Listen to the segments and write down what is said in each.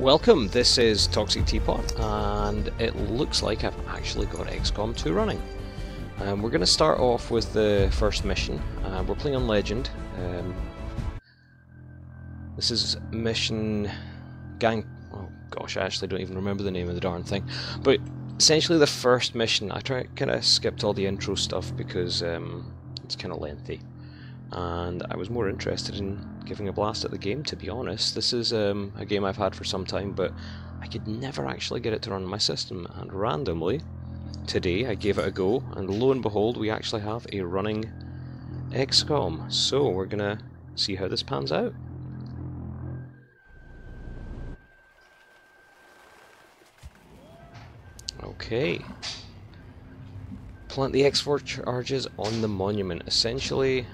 Welcome, this is Toxic Teapot, and it looks like I've actually got XCOM 2 running. Um, we're going to start off with the first mission. Uh, we're playing on Legend. Um, this is mission gang. Oh gosh, I actually don't even remember the name of the darn thing. But essentially, the first mission. I try kind of skipped all the intro stuff because um, it's kind of lengthy, and I was more interested in giving a blast at the game. To be honest, this is um, a game I've had for some time, but I could never actually get it to run on my system, and randomly today I gave it a go, and lo and behold, we actually have a running XCOM. So we're gonna see how this pans out. Okay. Plant the X4 charges on the monument. Essentially,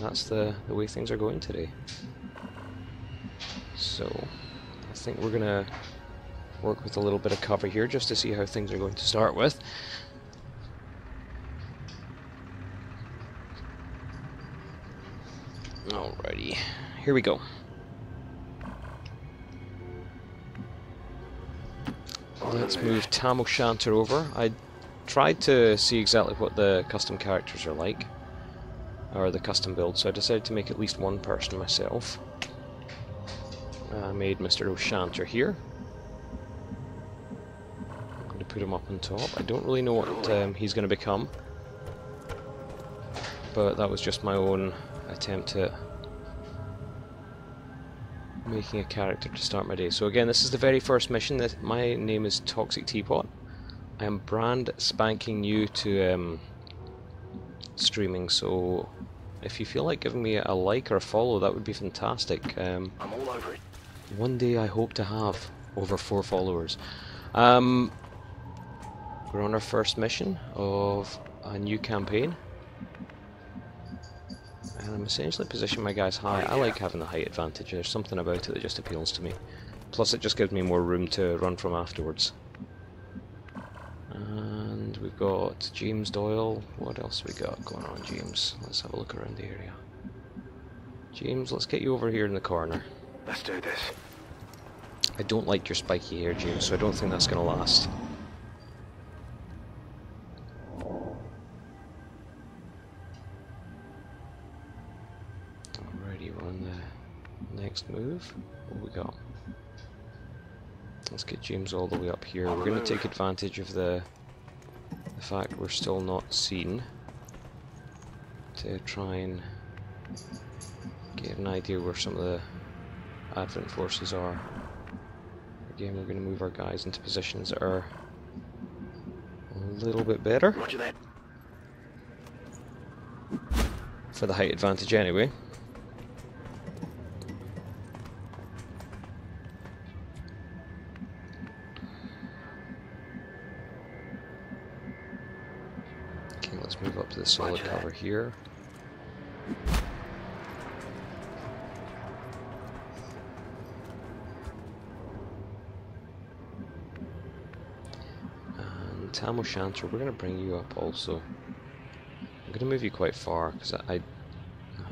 that's the, the way things are going today. So, I think we're gonna work with a little bit of cover here just to see how things are going to start with. Alrighty, here we go. Let's move Tam O'Shanter over. I tried to see exactly what the custom characters are like, or the custom build, so I decided to make at least one person myself. I made Mr. O'Shanter here. I'm going to put him up on top. I don't really know what um, he's going to become, but that was just my own attempt at making a character to start my day. So again, this is the very first mission. This, my name is Toxic Teapot. I am brand spanking new to um, streaming, so if you feel like giving me a like or a follow, that would be fantastic. Um, I'm all over it. one day I hope to have over four followers. Um, we're on our first mission of a new campaign. And I'm essentially positioning my guys high. I like having the height advantage. There's something about it that just appeals to me. Plus it just gives me more room to run from afterwards. We've got James Doyle. What else we got going on, James? Let's have a look around the area. James, let's get you over here in the corner. Let's do this. I don't like your spiky hair, James, so I don't think that's going to last. Alrighty, we're on the next move. What we got? Let's get James all the way up here. We're going to take advantage of the the fact we're still not seen to try and get an idea where some of the Advent forces are. Again, we're going to move our guys into positions that are a little bit better for the height advantage anyway. Okay, let's move up to the solid cover here. And Tam O'Shanter, we're going to bring you up also. I'm going to move you quite far because I, I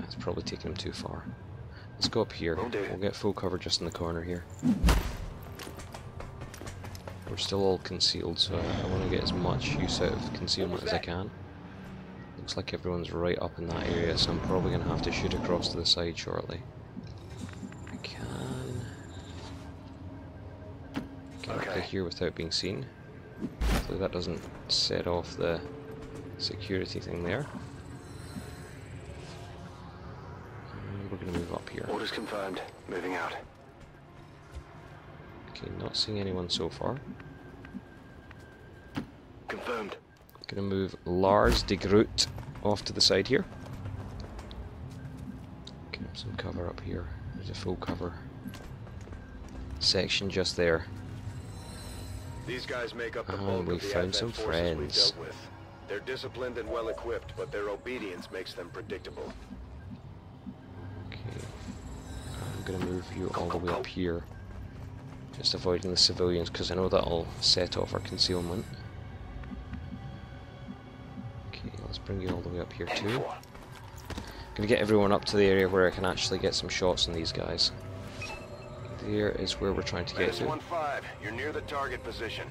it's probably taking him too far. Let's go up here. We'll get full cover just in the corner here. We're still all concealed, so I want to get as much use out of concealment as I can. Looks like everyone's right up in that area, so I'm probably going to have to shoot across to the side shortly. I can get up to Okay. here without being seen. Hopefully that doesn't set off the security thing there. And we're going to move up here. Orders confirmed. Moving out. Okay, not seeing anyone so far. Confirmed. Gonna move Lars de Groot off to the side here. Get some cover up here. There's a full cover section just there. These guys make up the ah, bulk we of the found some we've friends. dealt with. They're disciplined and well equipped, but their obedience makes them predictable. Okay. I'm gonna move you all the way up here. Just avoiding the civilians because I know that'll set off our concealment. Bring you all the way up here too. for. Gonna get everyone up to the area where I can actually get some shots on these guys. There is where we're trying to get to. 1-5, you're near the target position.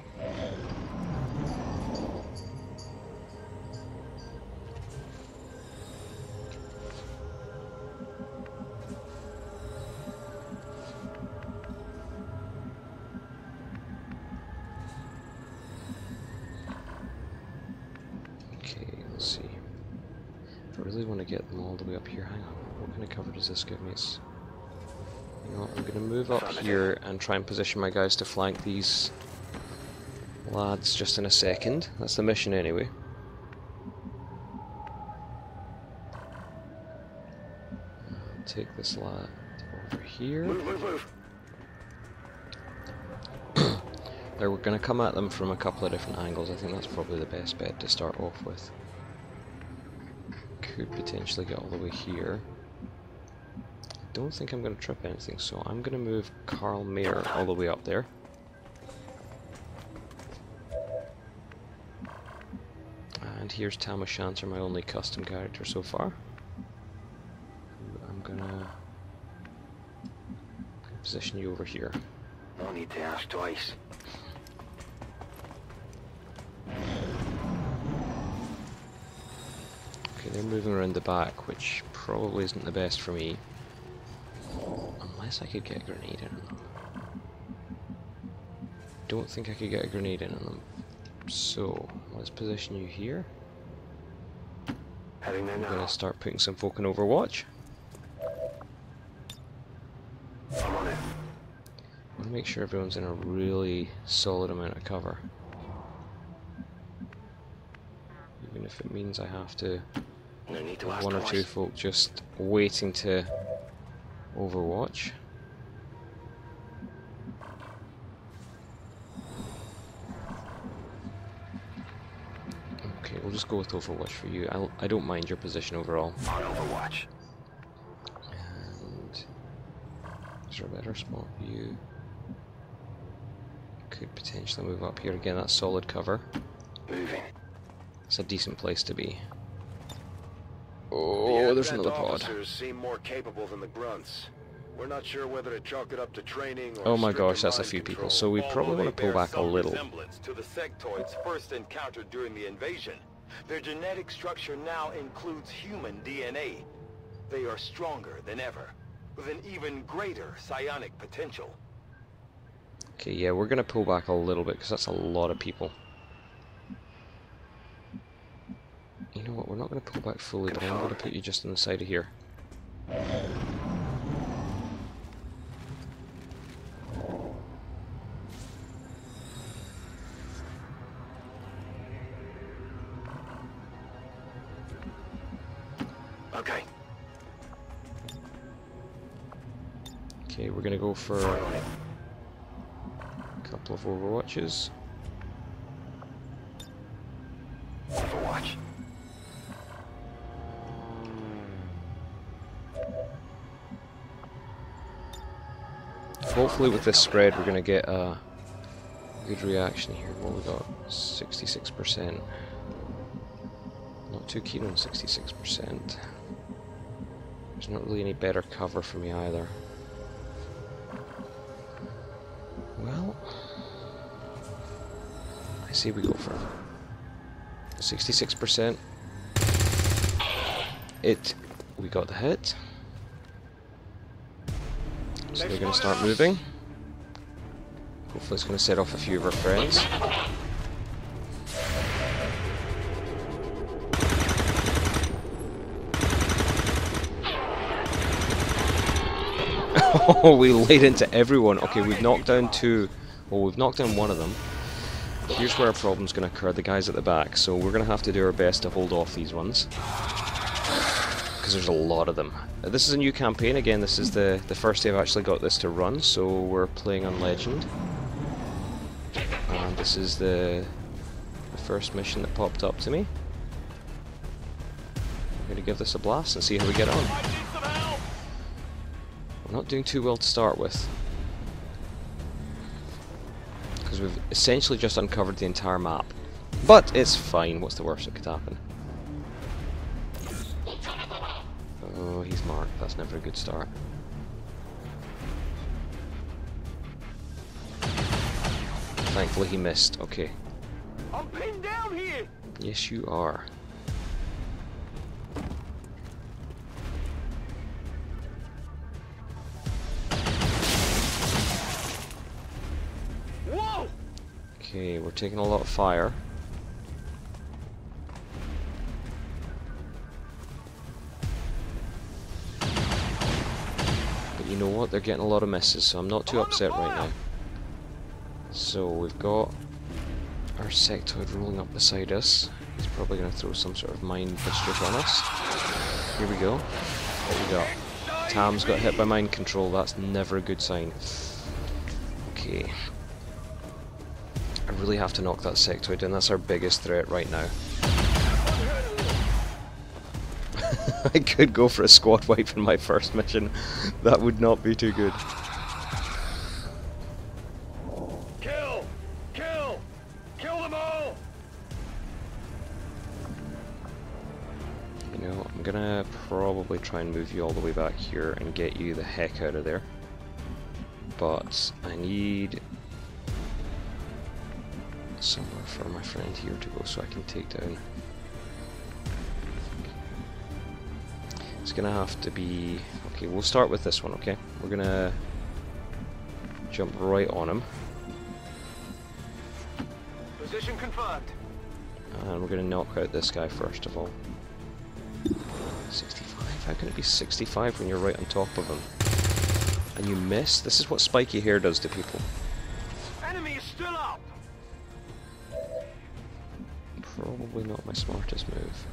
All the way up here, hang on. What kind of cover does this give me? It's, you know, what, I'm going to move up here and try and position my guys to flank these lads just in a second. That's the mission anyway. Take this lad over here. Move, move, move. There, we're going to come at them from a couple of different angles. I think that's probably the best bet to start off with. Could potentially get all the way here. I don't think I'm going to trip anything, so I'm going to move Carl Mayer all the way up there. And here's Tam O'Shanter, my only custom character so far. I'm gonna position you over here. No need to ask twice. They're moving around the back, which probably isn't the best for me. Unless I could get a grenade in them. Don't think I could get a grenade in on them. So, let's position you here. Heading there I'm now. gonna start putting some folk in Overwatch. I'm on it. I want to make sure everyone's in a really solid amount of cover. Even if it means I have to No need to ask one or twice. two folk just waiting to Overwatch. Okay, we'll just go with Overwatch for you. I'll, I don't mind your position overall. On Overwatch. And is there a better spot for you? Could potentially move up here again. That's solid cover. Moving. It's a decent place to be. Oh, the Oh, there's another pod. seem more capable than the grunts. We're not sure whether to chalk it up to training or Oh my gosh, that's a few people. So we probably Although want to pull back a little. resemblance to the sectoids first encountered during the invasion. Their genetic structure now includes human DNA. They are stronger than ever, with an even greater psionic potential. Okay, yeah, we're gonna pull back a little bit because that's a lot of people. You know what? We're not gonna pull back fully, but I'm gonna put you just on the side of here. Okay. Okay, we're gonna go for a couple of Overwatches. Hopefully, with this spread, we're gonna get a good reaction here. What we got? 66%. Not too keen on 66%. There's not really any better cover for me either. Well, I say we go for 66%. It, we got the hit. So they're going to start moving. Hopefully it's going to set off a few of our friends. Oh, we laid into everyone. Okay, we've knocked down two. Well, we've knocked down one of them. Here's where our problem's going to occur, the guys at the back. So we're going to have to do our best to hold off these ones. There's a lot of them. Uh, This is a new campaign. Again, this is the, the first day I've actually got this to run. So we're playing on Legend. And this is the, the first mission that popped up to me. I'm going to give this a blast and see how we get on. We're not doing too well to start with. Because we've essentially just uncovered the entire map. But it's fine, what's the worst that could happen? Oh, he's marked. That's never a good start. Thankfully he missed. Okay. I'm pinned down here! Yes, you are. Okay, we're taking a lot of fire. They're getting a lot of misses, so I'm not too upset right now. So we've got our sectoid rolling up beside us. He's probably going to throw some sort of mind mistress on us. Here we go. What we got? Tam's got hit by mind control. That's never a good sign. Okay. I really have to knock that sectoid down. That's our biggest threat right now. I could go for a squad wipe in my first mission. That would not be too good. Kill! Kill! Kill them all! You know, I'm gonna probably try and move you all the way back here and get you the heck out of there. But I need somewhere for my friend here to go so I can take down. Gonna have to be... Okay, we'll start with this one, okay? We're gonna jump right on him. Position confirmed. And we're gonna knock out this guy first of all. 65? How can it be 65 when you're right on top of him? And you miss? This is what spiky hair does to people. Enemy is still up! Probably not my smartest move.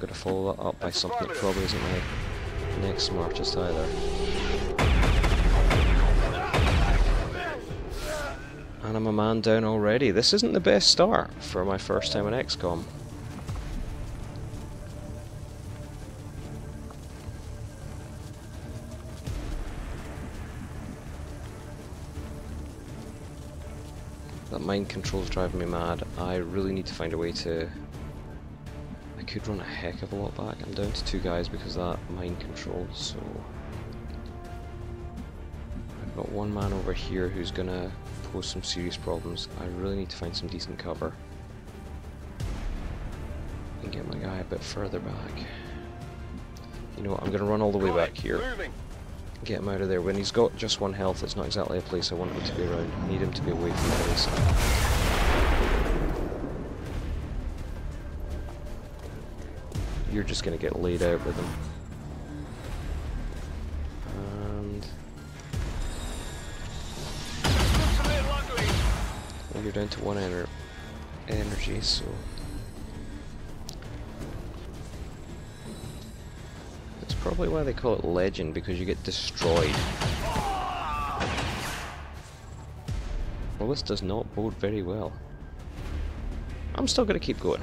I'm gonna follow that up by something that probably isn't my next smartest either. And I'm a man down already. This isn't the best start for my first time in XCOM. That mind control's driving me mad. I really need to find a way to... Could run a heck of a lot back. I'm down to two guys because that mind control, so... I've got one man over here who's gonna pose some serious problems. I really need to find some decent cover. And get my guy a bit further back. You know what, I'm gonna run all the way back here. Get him out of there. When he's got just one health, it's not exactly a place I want him to be around. I need him to be away from enemies. You're just gonna get laid out with them. And well, you're down to one ener energy, so that's probably why they call it legend because you get destroyed. Well, this does not bode very well. I'm still going to keep going.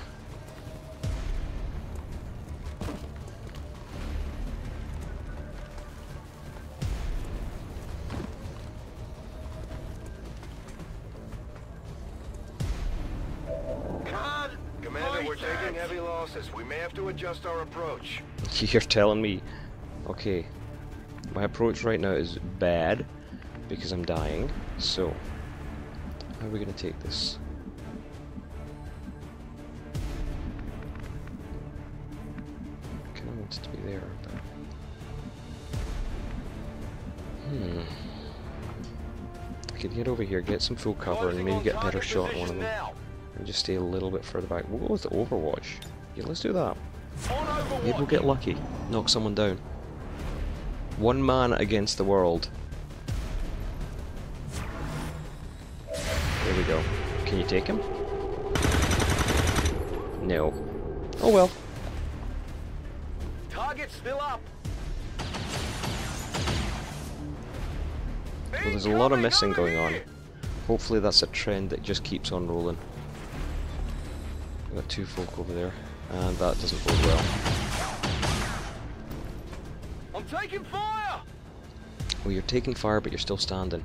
Taking heavy losses. We may have to adjust our approach. You're telling me, okay, my approach right now is bad because I'm dying. So, how are we going to take this? I kind of want it to be there, but hmm. I could get over here, get some full cover, and maybe get a better shot on one of them. And just stay a little bit further back. We'll go with Overwatch. Yeah, let's do that. Maybe we'll get lucky. Knock someone down. One man against the world. There we go. Can you take him? No. Oh well. Target still up. Well, there's a lot of missing going on. Hopefully that's a trend that just keeps on rolling. We've got two folk over there, and that doesn't bode well. I'm taking fire. Well, you're taking fire, but you're still standing.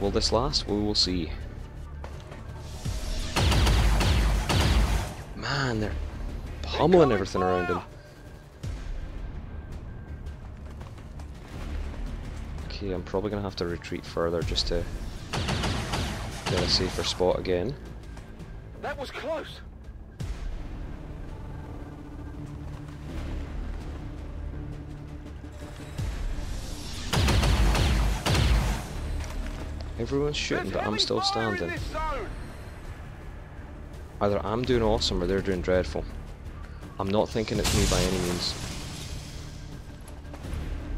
Will this last? We will see. Man, they're pummeling everything around him. Okay, I'm probably going to have to retreat further just to get a safer spot again. That was close. Everyone's shooting, There's but I'm still standing. Either I'm doing awesome or they're doing dreadful. I'm not thinking it's me by any means.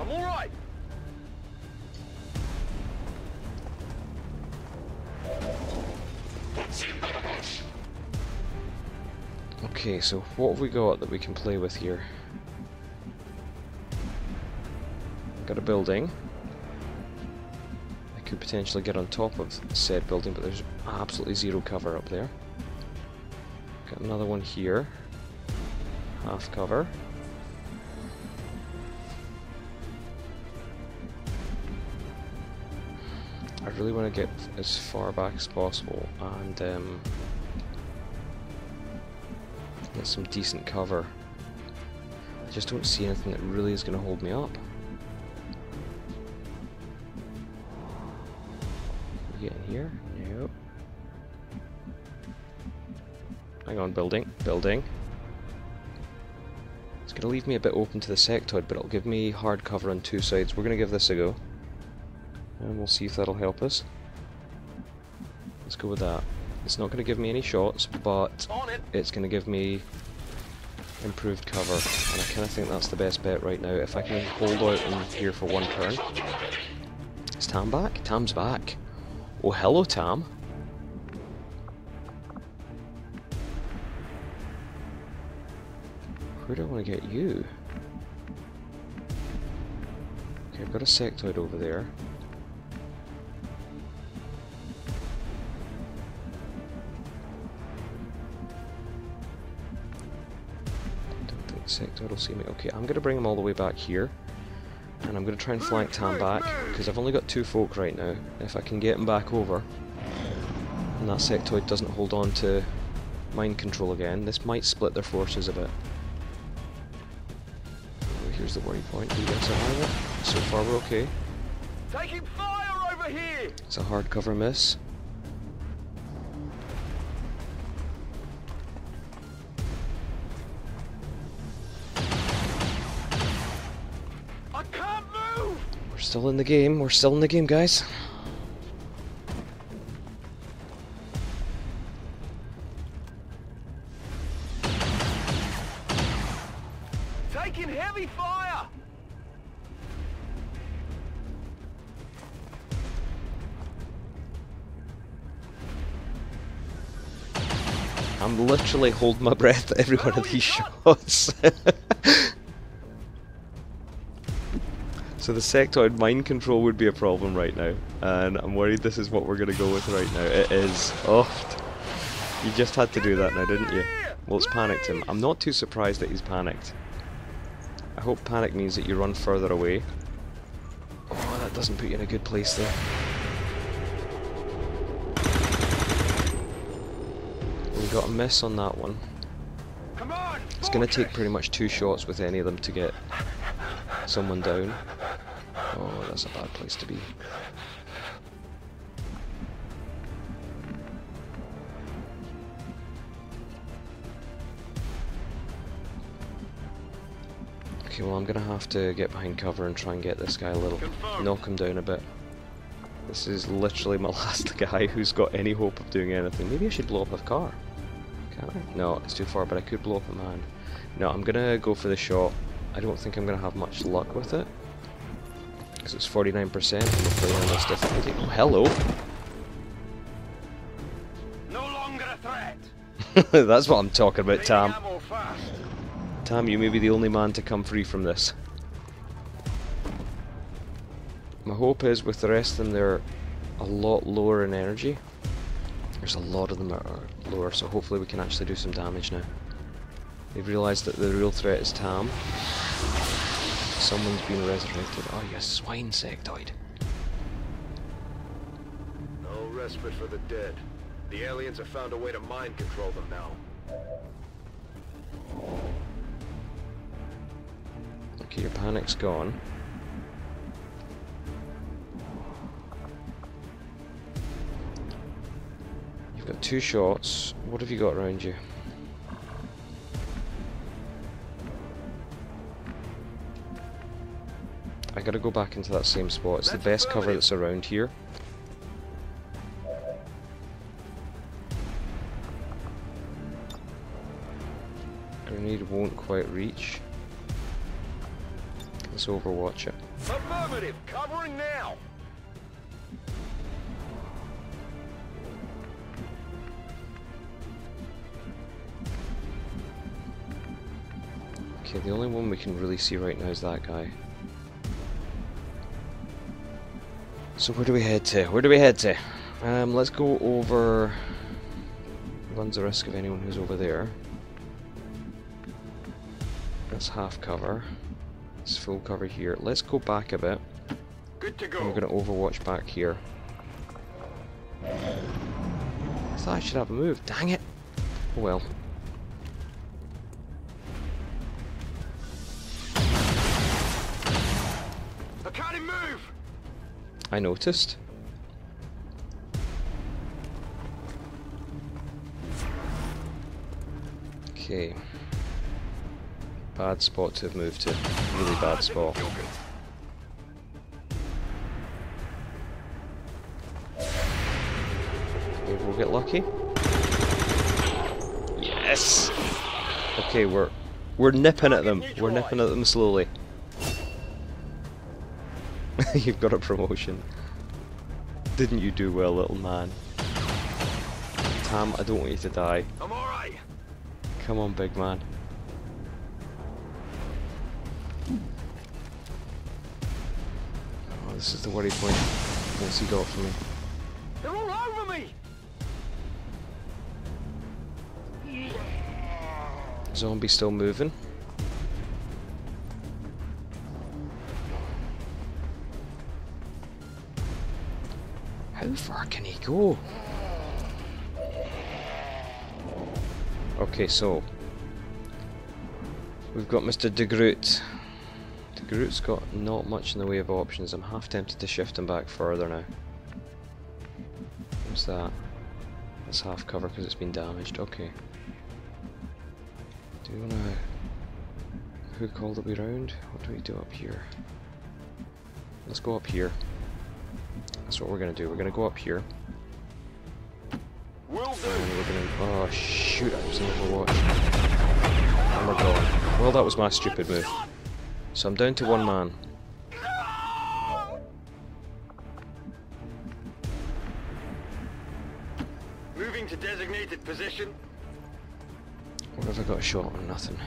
I'm all right. Okay, so what have we got that we can play with here? Got a building. Could potentially get on top of said building, but there's absolutely zero cover up there. Got another one here. Half cover. I really want to get as far back as possible and um, get some decent cover. I just don't see anything that really is going to hold me up. Hang on, building, building. It's going to leave me a bit open to the sectoid, but it'll give me hard cover on two sides. We're going to give this a go. And we'll see if that'll help us. Let's go with that. It's not going to give me any shots, but it. it's going to give me improved cover, and I kind of think that's the best bet right now. If I can hold out in here for one turn. Is Tam back? Tam's back. Oh, hello, Tam. Where do I want to get you? Okay, I've got a sectoid over there. Don't sectoid will see me. Okay, I'm going to bring him all the way back here. And I'm going to try and flank Tam back, because I've only got two folk right now. If I can get him back over, and that sectoid doesn't hold on to mind control again, this might split their forces a bit. The worry point. Guys survive it? So far we're okay. Taking fire over here. It's a hard cover miss. I can't move. We're still in the game. We're still in the game, guys. Literally holding my breath at every one of these shots. so the sectoid mind control would be a problem right now, and I'm worried this is what we're gonna go with right now. It is. Oh, you just had to do that now, didn't you? Well, it's panicked him. I'm not too surprised that he's panicked. I hope panic means that you run further away. Oh, that doesn't put you in a good place there. Got a miss on that one. On. It's going to take pretty much two shots with any of them to get someone down. Oh, that's a bad place to be. Okay, well I'm going to have to get behind cover and try and get this guy a little, knock him down a bit. This is literally my last guy who's got any hope of doing anything. Maybe I should blow up a car. Can I? No, it's too far, but I could blow up a man. No, I'm gonna go for the shot. I don't think I'm gonna have much luck with it. Because it's 49% and we're playing on this difficulty. Oh, hello! No longer a threat. That's what I'm talking about, Tam. Tam, you may be the only man to come free from this. My hope is with the rest of them they're a lot lower in energy. There's a lot of them that are lower, so hopefully we can actually do some damage now. They've realised that the real threat is Tam. Someone's been resurrected. Oh, you swine sectoid. No respite for the dead. The aliens have found a way to mind control them now. Okay, your panic's gone. Two shots. What have you got around you? I gotta go back into that same spot. It's the best cover that's around here. Grenade won't quite reach. Let's overwatch it. Affirmative! Covering now! Okay, the only one we can really see right now is that guy. So where do we head to? Where do we head to? Um, let's go over... Runs the risk of anyone who's over there. That's half cover. It's full cover here. Let's go back a bit. Good to And go. we're going to overwatch back here. I thought I should have a move. Dang it! Oh well. I noticed. Okay. Bad spot to have moved to. Really bad spot. Maybe we'll get lucky. Yes! Okay, we're we're nipping at them. We're nipping at them slowly. You've got a promotion. Didn't you do well, little man? Tam, I don't want you to die. I'm alright! Come on, big man. Oh, this is the worry point. What's he got for me? They're all over me! Zombie still moving. Go? Okay, so we've got Mr. De Groot. De Groot's got not much in the way of options. I'm half tempted to shift him back further now. What's that? That's half cover because it's been damaged. Okay. Do we wanna hook all the way round? What do we do up here? Let's go up here. That's what we're gonna do. We're gonna go up here. Oh shoot, I was in Overwatch. And we're oh gone. Well that was my stupid move. So I'm down to one man. Moving to designated position. What have I got a shot on? Nothing.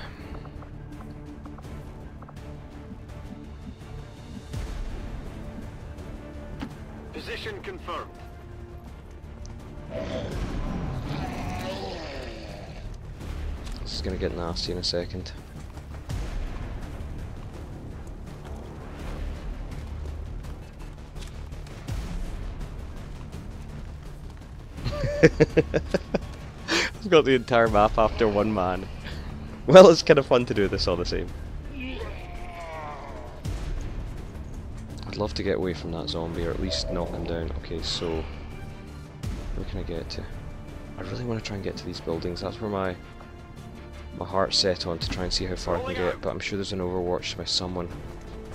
Get nasty in a second. I've got the entire map after one man. Well, it's kind of fun to do this all the same. I'd love to get away from that zombie, or at least knock him down. Okay, so... Where can I get to? I really want to try and get to these buildings. That's where my my heart's set on to try and see how far I can get. But I'm sure there's an Overwatch by someone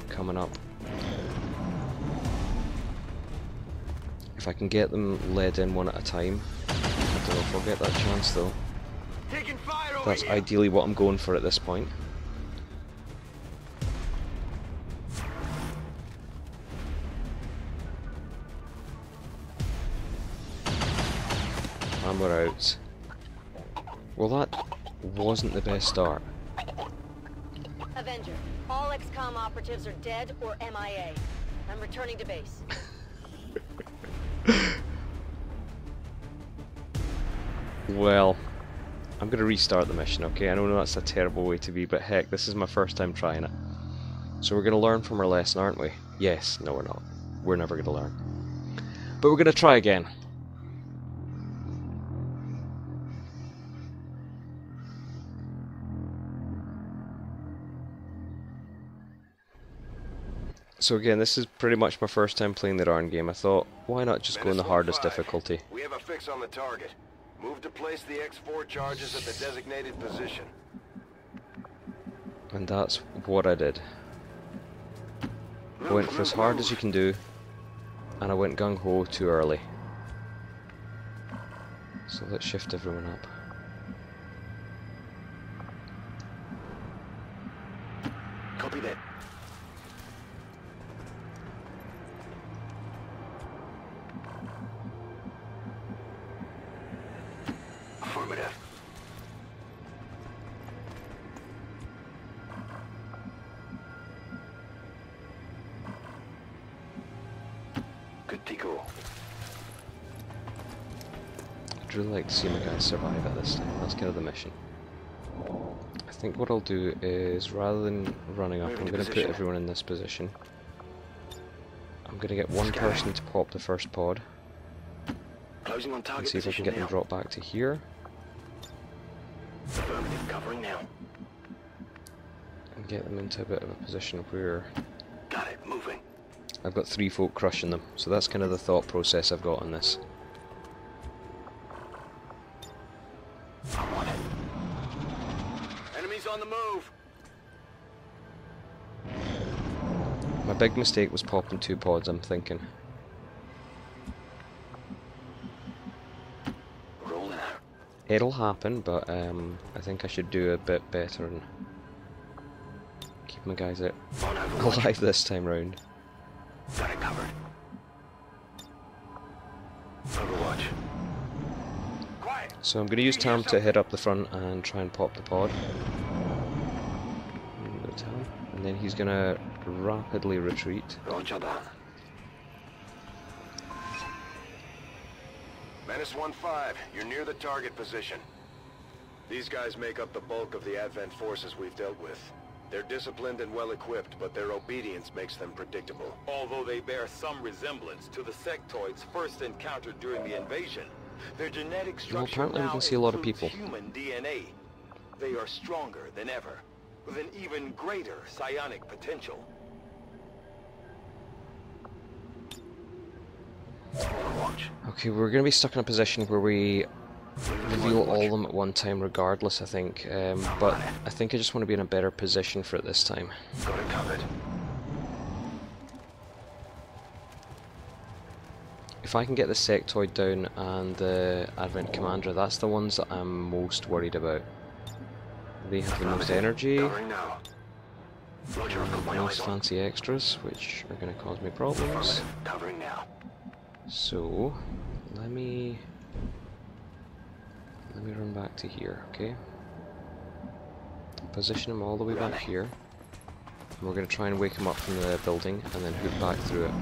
coming up. If I can get them led in one at a time, I don't know if I'll get that chance though. Taking fire over That's ideally what I'm going for at this point. And we're out. Well, that wasn't the best start. Avenger, all XCOM operatives are dead or MIA. I'm returning to base. Well, I'm gonna restart the mission, okay? I know that's a terrible way to be, but heck, this is my first time trying it. So we're gonna learn from our lesson, aren't we? Yes, no we're not. We're never gonna learn. But we're gonna try again. So again, this is pretty much my first time playing the Arn game. I thought, why not just go in the hardest five. difficulty? We have a fix on the target. Move to place the X4 charges at the designated position. And that's what I did. I went for as hard as you can do, and I went gung ho too early. So let's shift everyone up. Affirmative. Good to go. I'd really like to see my guys survive at this time. That's kind of the mission. I think what I'll do is, rather than running up, I'm going to put everyone in this position. I'm going to get one person to pop the first pod, Closing on and target see if I can get now. them drop back to here, get them into a bit of a position where Got it. Moving. I've got three folk crushing them. So that's kind of the thought process I've got on this. Enemies on the move. My big mistake was popping two pods, I'm thinking. Rolling out. It'll happen, but um, I think I should do a bit better and my guys out alive this time round. Got it covered. Overwatch. So I'm going to use Tam to head up the front and try and pop the pod. And then he's going to rapidly retreat. Roger that. Menace 1-5, you're near the target position. These guys make up the bulk of the Advent forces we've dealt with. They're disciplined and well-equipped, but their obedience makes them predictable. Although they bear some resemblance to the sectoids first encountered during the invasion, their genetic structure apparently we now can see a lot of people. human DNA. They are stronger than ever, with an even greater psionic potential. Okay, we're going to be stuck in a position where we reveal all of them at one time regardless, I think. Um, but I think I just want to be in a better position for it this time. Got it covered. If I can get the sectoid down and the Advent Commander, that's the ones that I'm most worried about. They have the most energy, Covering now. Roger, I've nice fancy extras, which are going to cause me problems. Affirmative. Covering now. So, let me... Let me run back to here, okay? Position him all the way back here. And we're going to try and wake him up from the building and then hook back through it.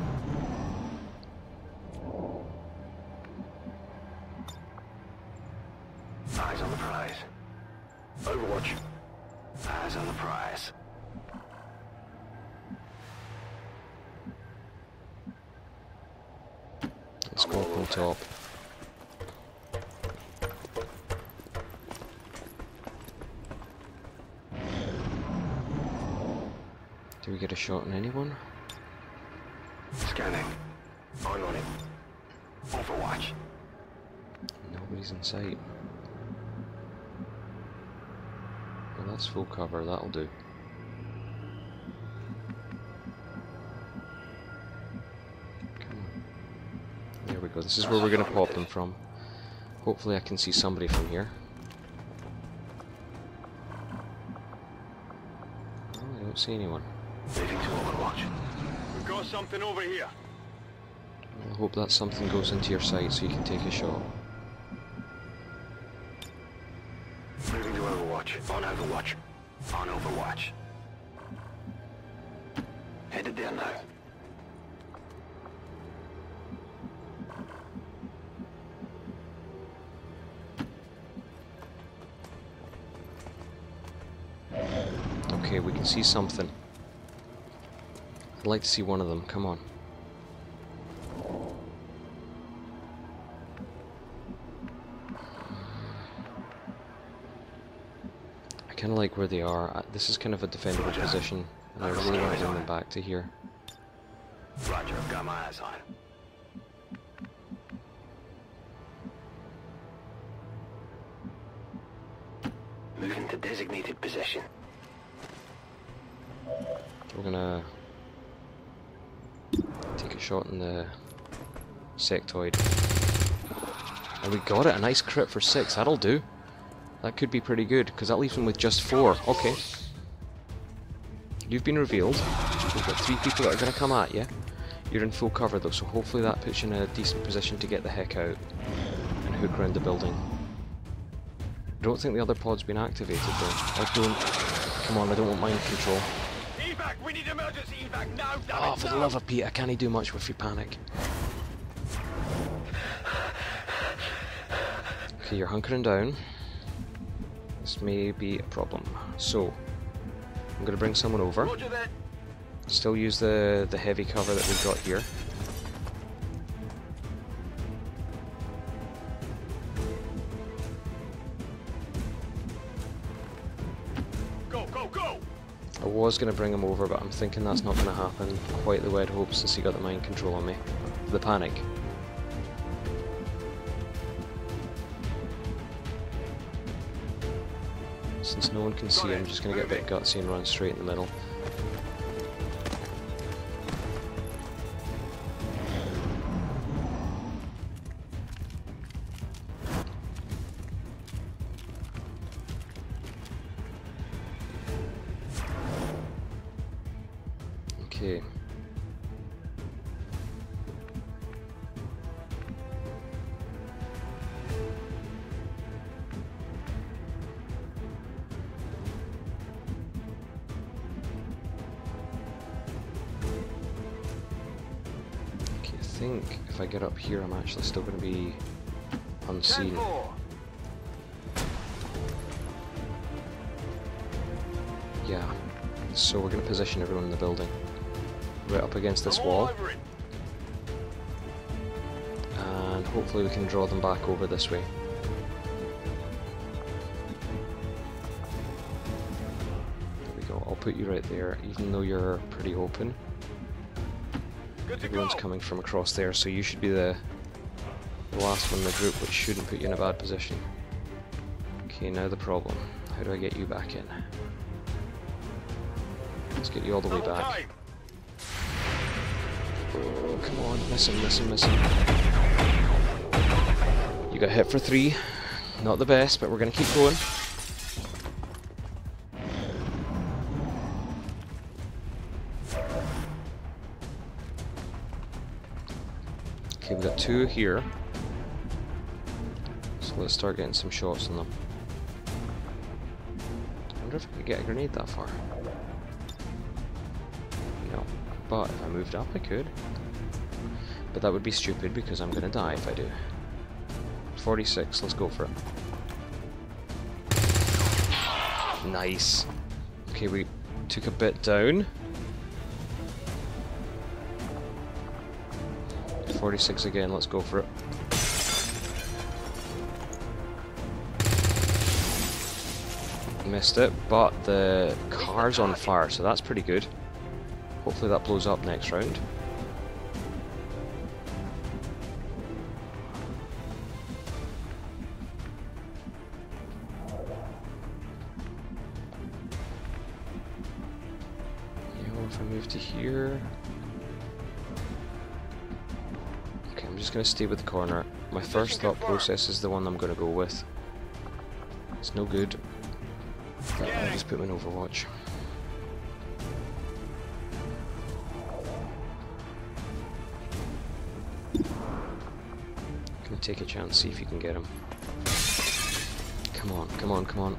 There we go, this is where we're going to pop them from. Hopefully I can see somebody from here. Oh, I don't see anyone. Moving to Overwatch. We've got something over here. I hope that something goes into your sight so you can take a shot. Moving to Overwatch. On Overwatch. On Overwatch. Something. I'd like to see one of them, come on. I kind of like where they are. This is kind of a defendable position, and I really want to bring them back to here. Roger, I've got my eyes on sectoid. And we got it, a nice crit for six, that'll do. That could be pretty good, because that leaves him with just four. Okay. You've been revealed. We've got three people that are going to come at you. You're in full cover though, so hopefully that puts you in a decent position to get the heck out and hook around the building. I don't think the other pod's been activated though. I don't... Come on, I don't want mind control. Evac, we need emergency evac now, damn Oh, for the love of Pete, I can't do much with your panic. Okay, you're hunkering down. This may be a problem. So, I'm going to bring someone over. Still use the, the heavy cover that we've got here. Go, go, go! I was going to bring him over, but I'm thinking that's not going to happen quite the way I'd hoped since he got the mind control on me. The panic. Since no one can see, I'm just going to get a bit gutsy and run straight in the middle. Here, I'm actually still going to be unseen. Yeah. So we're going to position everyone in the building. Right up against this wall. And hopefully we can draw them back over this way. There we go. I'll put you right there, even though you're pretty open. To Everyone's coming from across there, so you should be the, the last one in the group, which shouldn't put you in a bad position. Okay, now the problem. How do I get you back in? Let's get you all the way back. Oh, come on, miss him, miss him, miss him. You got hit for three. Not the best, but we're gonna keep going. Two here. So let's start getting some shots on them. I wonder if I could get a grenade that far. No. But if I moved up, I could. But that would be stupid because I'm gonna die if I do. 46, let's go for it. Nice. Okay, we took a bit down. 46 again, let's go for it. Missed it, but the car's on fire, so that's pretty good. Hopefully that blows up next round. Okay, I'm just gonna stay with the corner. My first thought process is the one I'm gonna go with. It's no good. I'll just put him in Overwatch. Gonna take a chance, see if you can get him. Come on, come on, come on.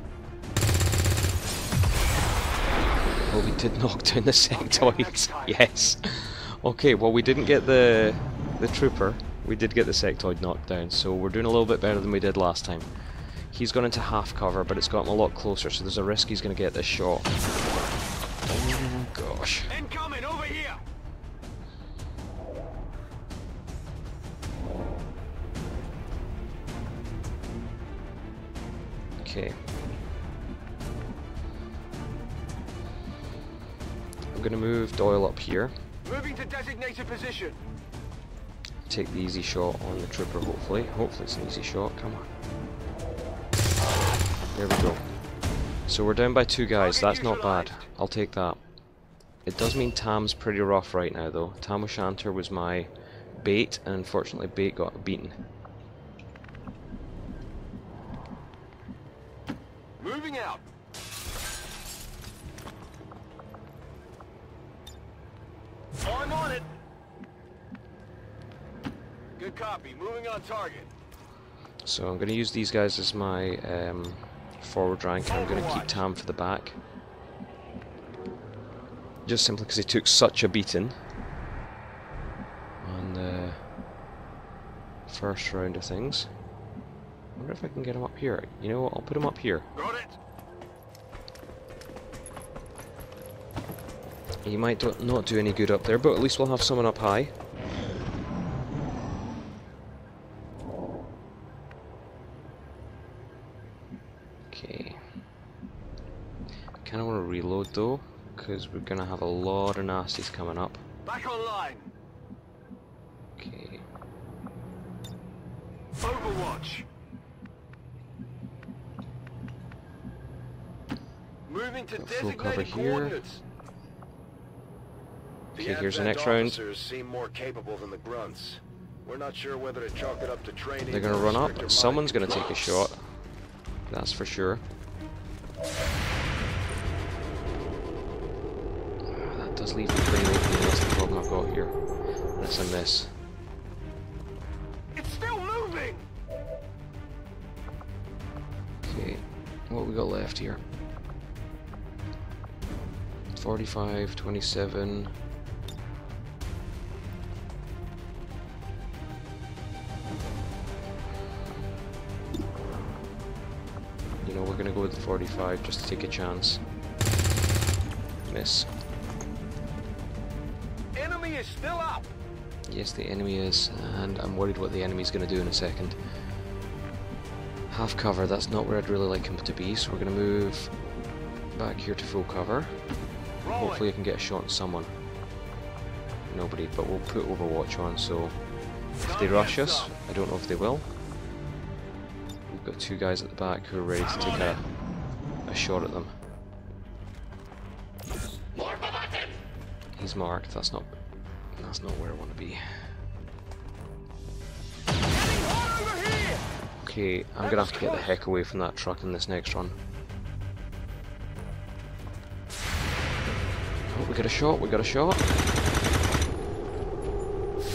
Oh, we did knock down the sectoids. yes. Okay, well we didn't get the the trooper. We did get the sectoid knocked down, so we're doing a little bit better than we did last time. He's gone into half cover, but it's gotten a lot closer, so there's a risk he's going to get this shot. Oh gosh. Incoming, over here! Okay. I'm going to move Doyle up here. Moving to designated position. Take the easy shot on the trooper, hopefully. Hopefully it's an easy shot. Come on. There we go. So we're down by two guys, that's not bad. I'll take that. It does mean Tam's pretty rough right now though. Tam O'Shanter was my bait, and unfortunately bait got beaten. Copy. Moving on target. So I'm going to use these guys as my um, forward rank, I'm going to keep Tam for the back. Just simply because he took such a beating on the first round of things. I wonder if I can get him up here. You know what, I'll put him up here. Got it. He might do not do any good up there, but at least we'll have someone up high. Okay. Kind of want to reload though, because we're going to have a lot of nasties coming up. Back online. Okay. Overwatch. Moving to full cover designated here. coordinates. Okay, here's the next round. seem more capable than the grunts. We're not sure whether to chalk it up to training. They're going to run up. Someone's going to take a shot. That's for sure. Leave me pretty open. That's the problem I've got here. That's a mess. It's still moving. Okay, what we got left here? 45, 27. You know, we're gonna go with the 45 just to take a chance. Miss. Still up. Yes, the enemy is, and I'm worried what the enemy's going to do in a second. Half cover, that's not where I'd really like him to be, so we're going to move back here to full cover. Rolling. Hopefully I can get a shot on someone. Nobody, but we'll put Overwatch on, so if they rush us, I don't know if they will. We've got two guys at the back who are ready to take a, a shot at them. He's marked, that's not that's not where I want to be. Okay, I'm gonna have to get the heck away from that truck in this next run. Oh, we got a shot, we got a shot.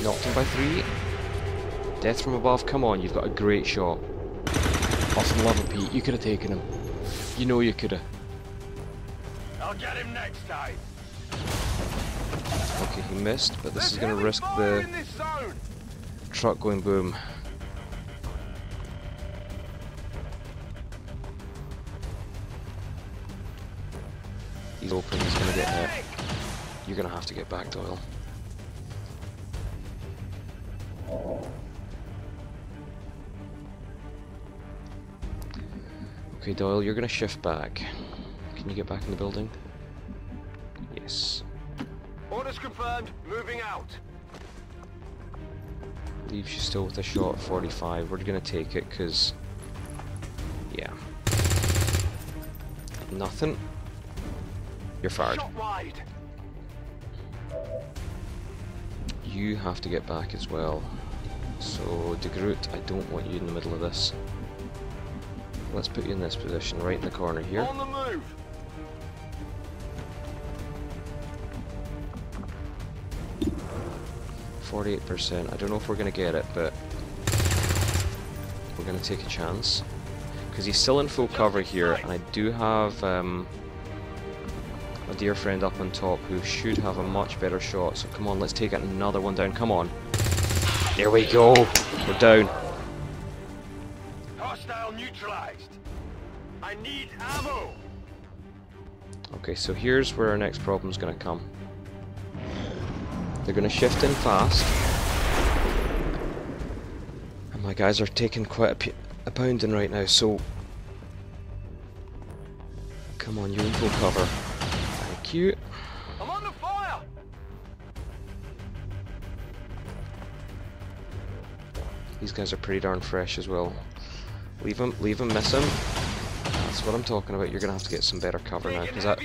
Knocked him by three. Death from above, come on, you've got a great shot. Awesome love of Pete, you could have taken him. You know you could have. I'll get him next time. Okay, he missed, but this There's is gonna risk the in this zone. truck going boom. He's open, he's gonna get hit. You're gonna have to get back, Doyle. Okay, Doyle, you're gonna shift back. Can you get back in the building? Yes. Orders confirmed. Moving out. Leaves you still with a shot at 45. We're gonna take it because, yeah. Nothing. You're fired. You have to get back as well. So, De Groot, I don't want you in the middle of this. Let's put you in this position, right in the corner here. On the move. Forty-eight percent. I don't know if we're gonna get it, but we're gonna take a chance because he's still in full cover here, and I do have um, a dear friend up on top who should have a much better shot. So come on, let's take another one down. Come on. There we go. We're down. Hostile neutralized. I need ammo. Okay, so here's where our next problem's gonna come. They're gonna shift in fast. And my guys are taking quite a, pounding right now, so... Come on, you're in full cover. Thank you. I'm on the fire. These guys are pretty darn fresh as well. Leave him, leave him, miss him. That's what I'm talking about. You're going to have to get some better cover now, because that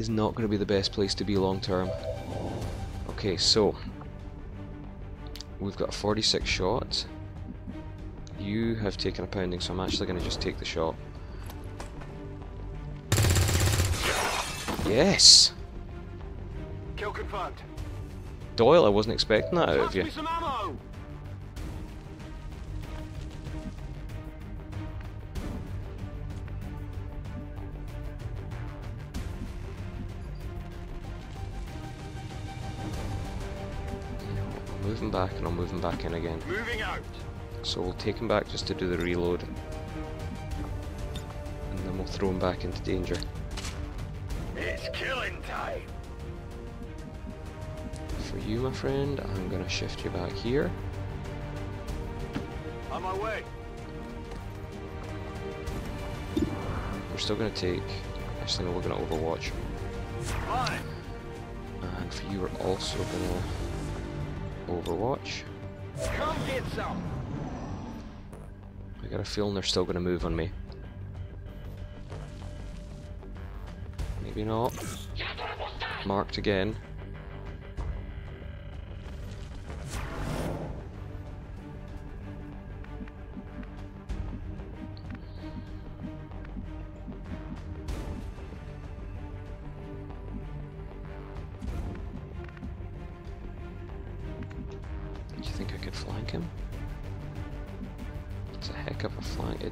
is not going to be the best place to be long term. Okay, so we've got a 46 shots. You have taken a pounding, so I'm actually going to just take the shot. Yes! Kill confirmed. Doyle, I wasn't expecting that out of you. Move him back and I'll move him back in again. Moving out. So we'll take him back just to do the reload. And then we'll throw him back into danger. It's killing time. For you, my friend, I'm going to shift you back here. On my way. We're still going to take... Actually, no, we're going to overwatch. Fine. And for you, we're also to overwatch. Come get some. I got a feeling they're still going to move on me. Maybe not. Marked again.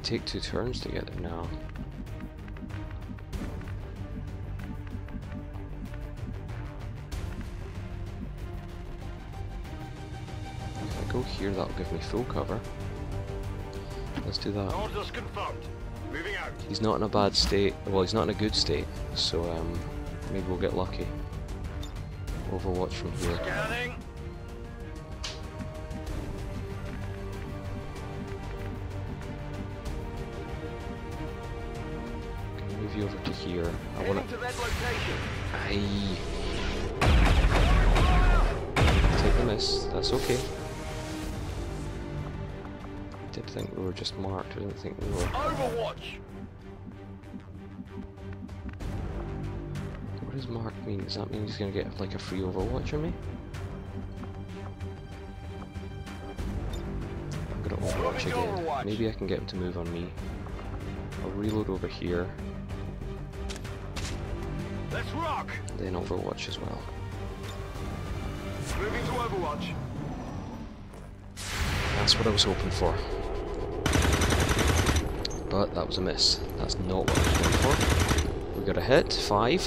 Take two turns to get there now. If I go here, that'll give me full cover. Let's do that. Orders confirmed. Moving out. He's not in a bad state. Well, he's not in a good state, so um, maybe we'll get lucky. Overwatch from here. Scanning. Here? I want to that location. Aye. Take the miss. That's okay. I did think we were just marked. I didn't think we were. Overwatch. What does marked mean? Does that mean he's gonna get like a free Overwatch on me? I'm gonna Overwatch again. Maybe I can get him to move on me. I'll reload over here, Let's rock. then Overwatch as well. Moving to Overwatch. That's what I was hoping for. But that was a miss. That's not what I was going for. We got a hit. Five.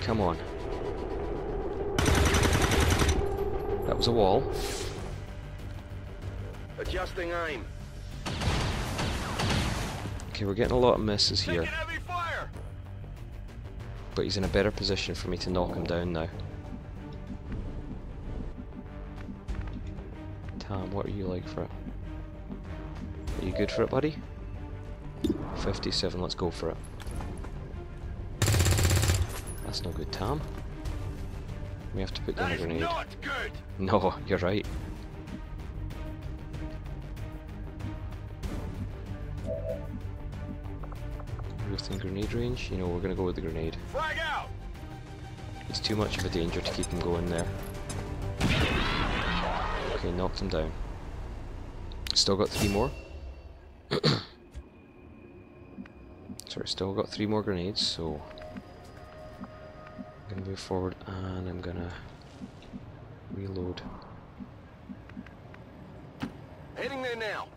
Come on. That was a wall. Adjusting aim. Okay, we're getting a lot of misses here. But he's in a better position for me to knock him down now. Tam, what are you like for it? Are you good for it, buddy? 57, let's go for it. That's no good, Tam. We have to put down a grenade. not good. No, you're right. Grenade range? You know, we're gonna go with the grenade. Frag out. He's too much of a danger to keep him going there. Okay, knocked him down. Still got three more. Sorry, still got three more grenades, so I'm gonna move forward and I'm gonna reload. Heading there now.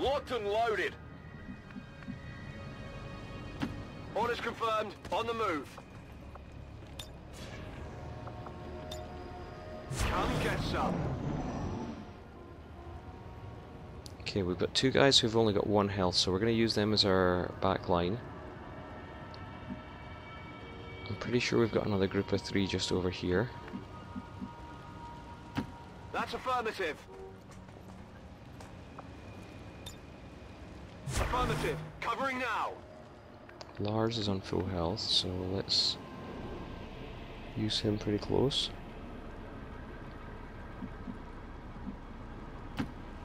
Locked and loaded. Orders confirmed. On the move. Come get some. Okay, we've got two guys who've only got one health, so we're going to use them as our back line. I'm pretty sure we've got another group of three just over here. That's affirmative. Affirmative. Covering now. Lars is on full health, so let's use him pretty close.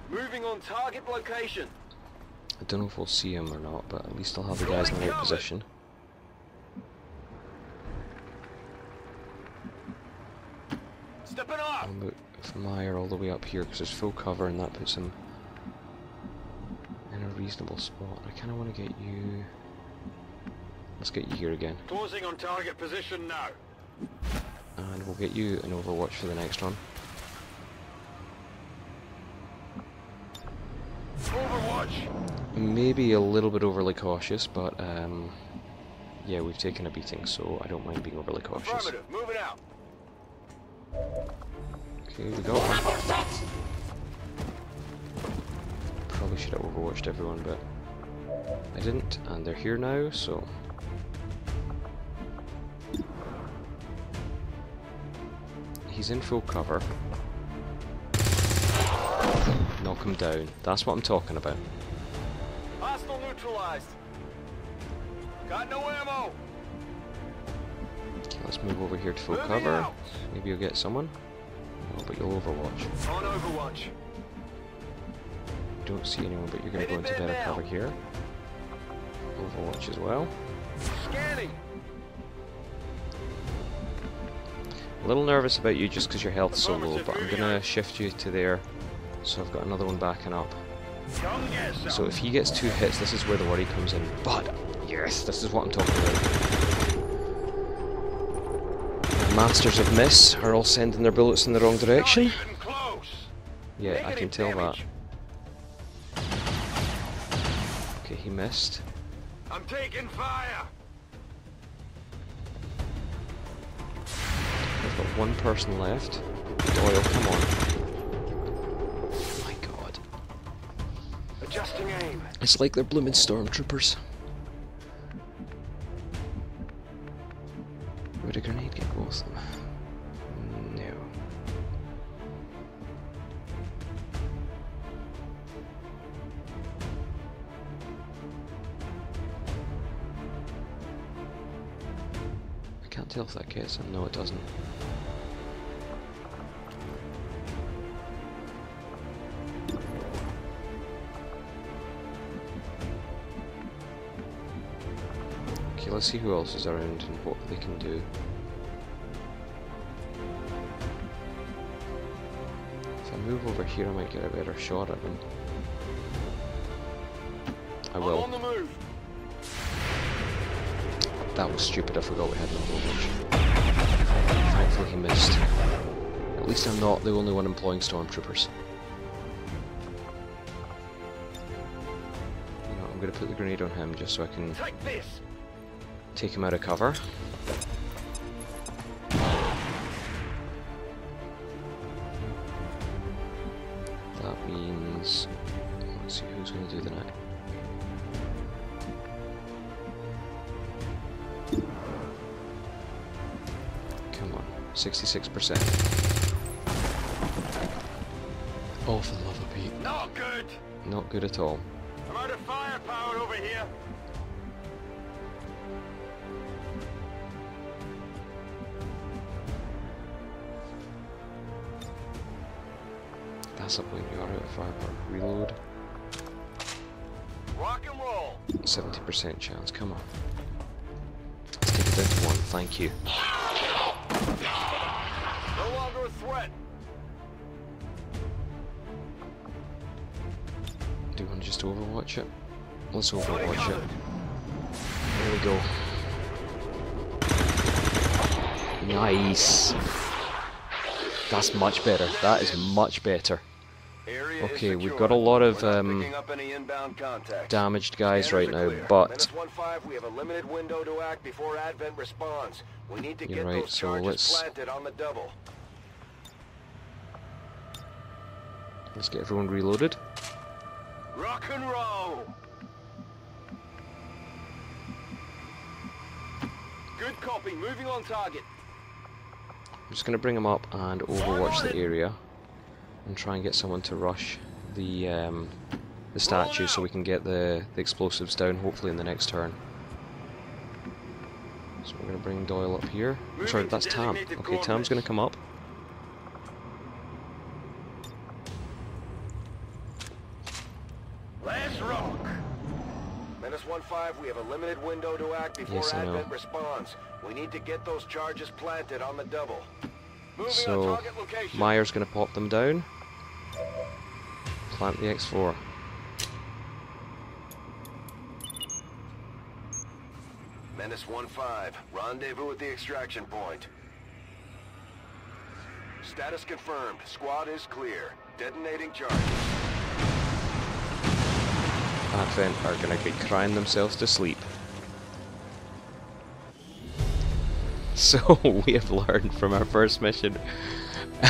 Moving on target location. I don't know if we'll see him or not, but at least I'll have the guys in the right position. Stepping off. I'll move Meyer all the way up here because there's full cover and that puts him reasonable spot. I kind of want to get you... Let's get you here again. Closing on target position now. And we'll get you an Overwatch for the next one. Overwatch. Maybe a little bit overly cautious, but um, yeah, we've taken a beating, so I don't mind being overly cautious. Affirmative. Moving out. Okay, we got one. Probably should have overwatched everyone, but I didn't, and they're here now, so... He's in full cover. Knock him down. That's what I'm talking about. Hostile neutralized. Got no ammo. Okay, let's move over here to full Moving cover. out. Maybe you'll get someone. No, but you'll overwatch. On Overwatch. Don't see anyone, but you're going to go into better cover here. Overwatch as well. Scanning. A little nervous about you just because your health's so low, but I'm gonna shift you to there, so I've got another one backing up. Come get some. So if he gets two hits, this is where the worry comes in. But yes, this is what I'm talking about. The Masters of Miss are all sending their bullets in the wrong direction. Not even close. Yeah, I can tell that. He missed. I'm taking fire. I've got one person left. Doyle, come on. Oh My God, Adjusting aim. it's like they're blooming stormtroopers. Where'd a grenade get both of them? If that gets him. No, it doesn't. Okay, let's see who else is around and what they can do. If I move over here, I might get a better shot at them. I will. On the move. That was stupid, I forgot we had an Overwatch. Thankfully he missed. At least I'm not the only one employing stormtroopers. You know, I'm gonna put the grenade on him just so I can take him out of cover. At all. I'm out of firepower over here. That's up when you are out of firepower. Reload. Rock and roll. 70% chance, come on. Let's take it down to one, thank you. Let's overwatch it. There we go. Nice. That's much better. That is much better. Okay, we've got a lot of, um, picking up any inbound contacts. Damaged guys right now, but Menace 1-5, we have a limited window to act before Advent responds. We need to You're get right, so let's- planted on the double. let's get everyone reloaded. Rock and roll. Good copy. Moving on target. I'm just going to bring him up and overwatch the area and try and get someone to rush the um, the statue so we can get the, the explosives down hopefully in the next turn. So we're going to bring Doyle up here. Sorry, that's Tam. Okay, Tam's going to come up. Menace 1-5, we have a limited window to act before Yes. Advent responds. We need to get those charges planted on the double. Moving So. Meyer's going to pop them down. Plant the X4. Menace 1-5, rendezvous at the extraction point. Status confirmed. Squad is clear. Detonating charges. Advent are going to be crying themselves to sleep. So, we have learned from our first mission,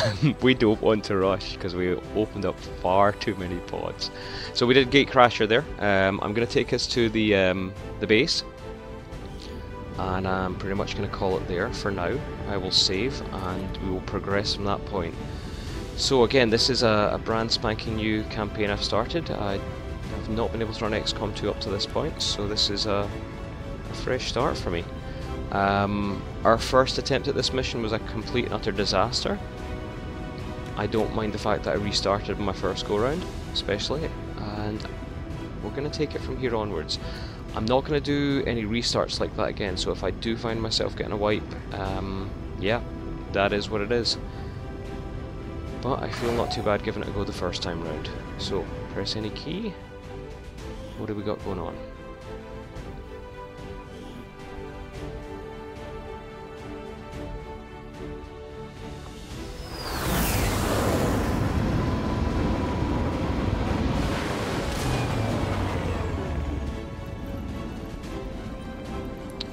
we don't want to rush because we opened up far too many pods. So we did Gate Crasher there. Um, I'm going to take us to the, um, the base. And I'm pretty much going to call it there for now. I will save and we will progress from that point. So again, this is a, a brand spanking new campaign I've started. I have not been able to run XCOM 2 up to this point, so this is a, a fresh start for me. Um, our first attempt at this mission was a complete and utter disaster. I don't mind the fact that I restarted my first go round, especially, and we're going to take it from here onwards. I'm not going to do any restarts like that again, so if I do find myself getting a wipe, um, yeah, that is what it is. But I feel not too bad giving it a go the first time round. So, press any key. What do we got going on?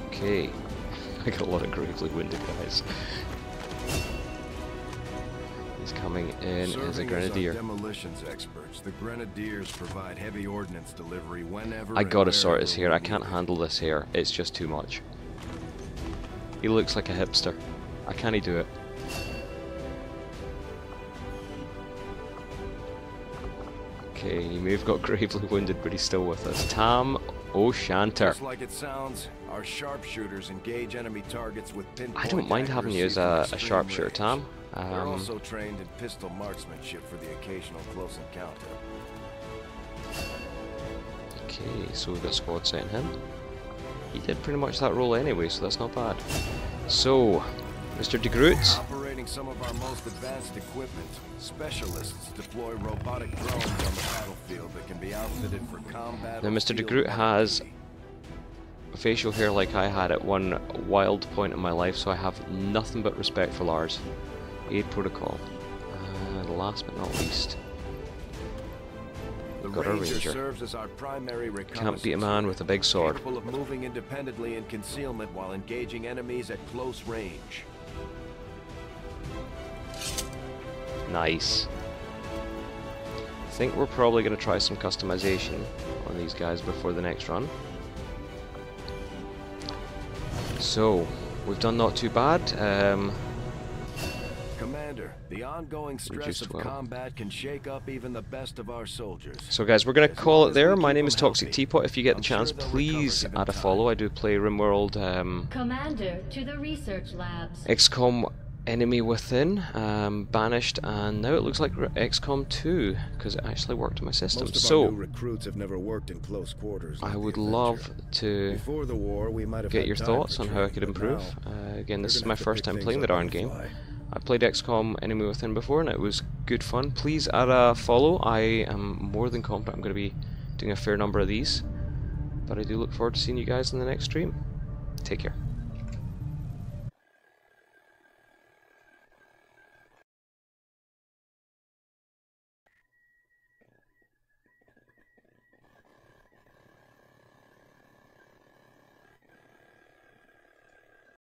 Okay, I got a lot of gravely wounded guys. Coming in as a Serving as our grenadier. demolitions experts, the grenadiers provide heavy ordnance delivery whenever. I gotta sort wherever here. I can't handle this here. It's just too much. He looks like a hipster. I can't he do it. Okay, he may have got gravely wounded, but he's still with us. Tam O'Shanter. Just like it sounds, our sharpshooters engage enemy targets with I don't mind having you as a, a sharpshooter, range. Tam. They're Um, also trained in pistol marksmanship for the occasional close encounter. okay, so we've got squad setting him. He did pretty much that role anyway, so that's not bad. So, Mr. De Groot. Operating some of our most advanced equipment, specialists deploy robotic drones on the battlefield that can be outfitted for combat. Now, Mr. De Groot has facial hair like I had at one wild point in my life, so I have nothing but respect for Lars. Aid protocol. And last but not least, The got Ranger, Ranger. serves as our primary can't beat a man with a big sword. Capable of moving independently in concealment while engaging enemies at close range. Nice. I think we're probably going to try some customization on these guys before the next run. So, we've done not too bad. Um, the ongoing stress of combat can shake up even the best of our soldiers. so guys, we're going to call it there. My name is Toxic healthy, Teapot. If you get I'm the chance, sure please add a follow. I do play RimWorld um, Commander to the research labs. XCOM Enemy Within, um, Banished, and now it looks like r- XCOM 2 because it actually worked on my system. Most of So our new recruits have never worked in close quarters. I would love to Before the war, we might have get your thoughts on how I could improve. now Uh, again, this is my first time playing the up darn game. fly. I played XCOM Enemy Within before and it was good fun. Please add a follow. I am more than confident I'm going to be doing a fair number of these. But I do look forward to seeing you guys in the next stream. Take care.